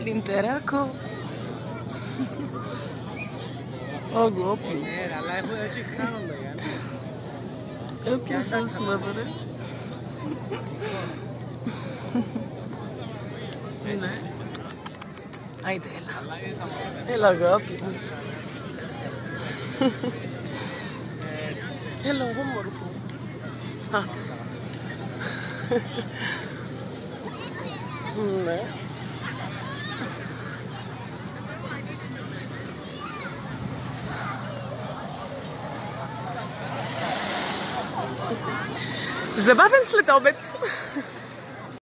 Linteraco. O glupi. Eu penso isso, mas peraí. Né? Ai dela. Ela. Hello, humor po. Ah. Ne. Zabaven sledomet.